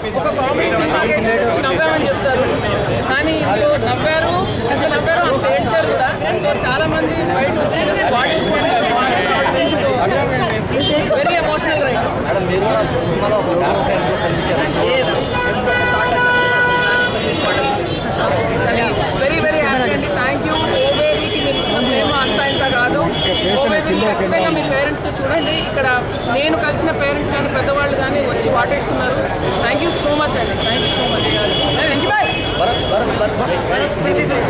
ఒక comedy cinema just నవ్వామని చెప్తారు. కానీ ఇంట్లో నవ్వారు ఎంత నవ్వారు అంత ఏడ్చారు కూడా. సో చాలా మంది బయట వచ్చి just పాటించుకుంటారు so very emotional right very very happy అండి. థ్యాంక్ యూ ఓబేబీకి మీరు ఇచ్చిన ప్రేమ అంతా ఇంత కాదు. ఓబేబీని ఖచ్చితంగా మీ పేరెంట్స్తో చూడండి. ఇక్కడ నేను కలిసిన పేరెంట్స్ కానీ పెద్దవాళ్ళు కానీ వచ్చి వాటేసుకున్నారు. థ్యాంక్ యూ సో మచ్ అండి థ్యాంక్ యూ సో మచ్